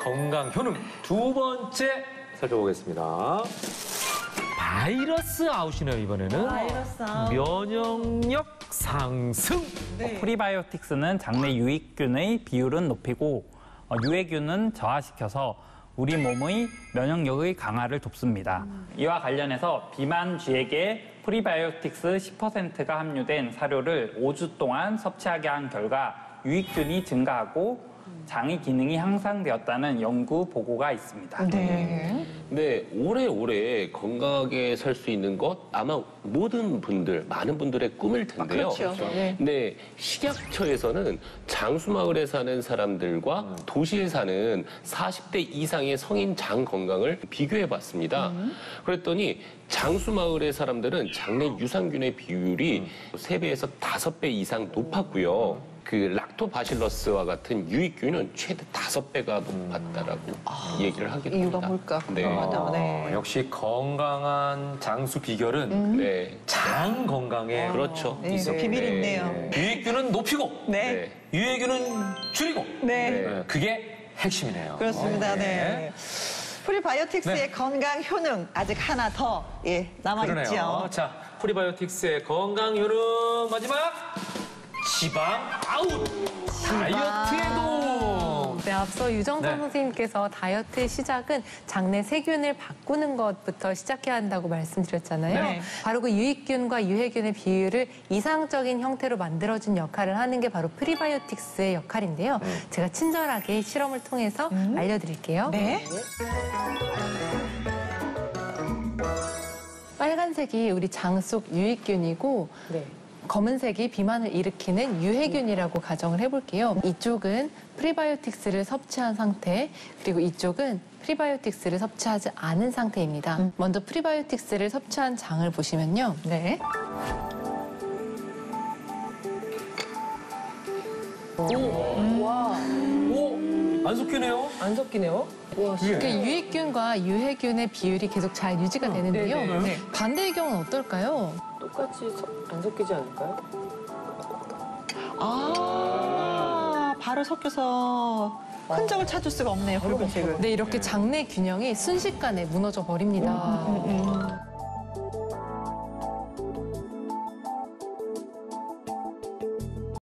건강 효능 두 번째 살펴보겠습니다. 바이러스 아웃이네요 이번에는. 바이러스 아웃. 면역력 상승. 네. prebiotics는 장내 유익균의 비율은 높이고 어, 유해균은 저하시켜서 우리 몸의 면역력의 강화를 돕습니다. 이와 관련해서 비만 쥐에게 프리바이오틱스 10%가 함유된 사료를 5주 동안 섭취하게 한 결과 유익균이 증가하고 장의 기능이 향상되었다는 연구 보고가 있습니다. 네. 네, 오래오래 건강하게 살 수 있는 것 아마 모든 분들, 많은 분들의 꿈일 텐데요. 그렇죠. 네. 근데 식약처에서는 장수마을에 사는 사람들과 도시에 사는 40대 이상의 성인 장 건강을 비교해 봤습니다. 그랬더니 장수마을의 사람들은 장내 유산균의 비율이 세배에서 다섯 배 이상 높았고요. 그 락토바실러스와 같은 유익균은 최대 다섯 배가 높았다라고 얘기를 하게 됩니다. 이유가 뭘까? 네. 궁금하다. 네. 어, 역시 건강한 장수 비결은 네. 장 건강에 그렇죠. 네, 있었- 비밀이 네. 있네요. 유익균은 높이고 네. 유해균은 줄이고 네. 네, 그게 핵심이네요. 그렇습니다. 어, 네. 프리바이오틱스의 네. 건강 효능 아직 하나 더 예, 남아 그러네요. 있죠. 자, prebiotics의 건강 효능 마지막 지방 아웃 다이어트에 도움. 네, 앞서 유정선 네. 선생님께서 다이어트의 시작은 장내 세균을 바꾸는 것부터 시작해야 한다고 말씀드렸잖아요. 네. 바로 그 유익균과 유해균의 비율을 이상적인 형태로 만들어준 역할을 하는 게 바로 prebiotics의 역할인데요. 제가 친절하게 실험을 통해서 알려드릴게요. 네. 빨간색이 우리 장 속 유익균이고 검은색이 비만을 일으키는 유해균이라고 가정을 해볼게요. 이쪽은 prebiotics를 섭취한 상태, 그리고 이쪽은 prebiotics를 섭취하지 않은 상태입니다. 먼저 prebiotics를 섭취한 장을 보시면요. 네. 오, 안 섞이네요. 안 섞이네요. 이렇게 유익균과 유해균의 비율이 계속 잘 유지가 되는데요. 네. 반대의 경우는 어떨까요? 똑같이 서- 안 섞이지 않을까요? 아, 바로 섞여서 흔적을 찾을 수가 없네요. 붉은색을. 네, 이렇게 장내 균형이 순식간에 무너져 버립니다. 음,